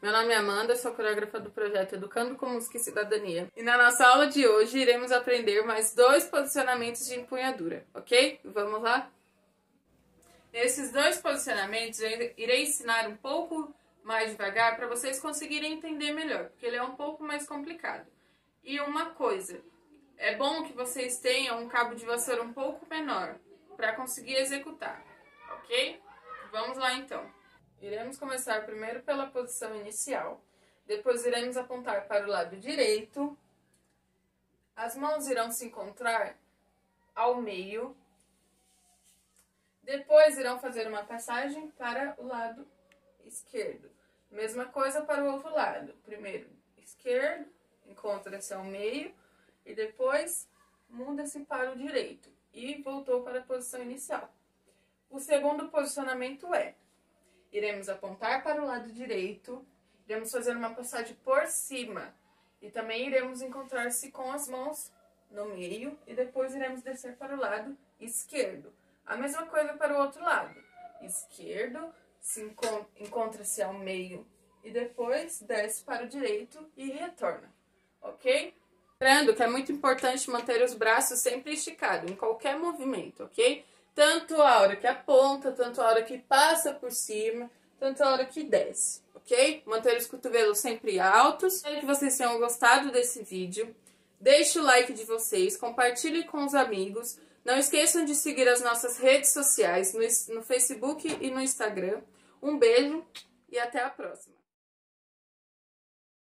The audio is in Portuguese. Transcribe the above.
Amanda, sou coreógrafa do projeto Educando com Música e Cidadania. E na nossa aula de hoje iremos aprender mais dois posicionamentos de empunhadura, ok? Vamos lá? Nesses dois posicionamentos eu irei ensinar um pouco mais devagar para vocês conseguirem entender melhor, porque ele é um pouco mais complicado. E uma coisa, é bom que vocês tenham um cabo de vassoura um pouco menor para conseguir executar, ok? Vamos lá então. Iremos começar primeiro pela posição inicial, depois iremos apontar para o lado direito, as mãos irão se encontrar ao meio, depois irão fazer uma passagem para o lado esquerdo. Mesma coisa para o outro lado. Primeiro esquerdo, encontra-se ao meio e depois muda-se para o direito e voltou para a posição inicial. O segundo posicionamento é iremos apontar para o lado direito, iremos fazer uma passagem por cima e também iremos encontrar-se com as mãos no meio e depois iremos descer para o lado esquerdo. A mesma coisa para o outro lado. Esquerdo, se encontra-se ao meio e depois desce para o direito e retorna, ok? Lembrando que é muito importante manter os braços sempre esticados em qualquer movimento, ok? Tanto a hora que aponta, tanto a hora que passa por cima, tanto a hora que desce, ok? Manter os cotovelos sempre altos. Espero que vocês tenham gostado desse vídeo. Deixe o like de vocês, compartilhe com os amigos. Não esqueçam de seguir as nossas redes sociais no, no Facebook e no Instagram. Um beijo e até a próxima!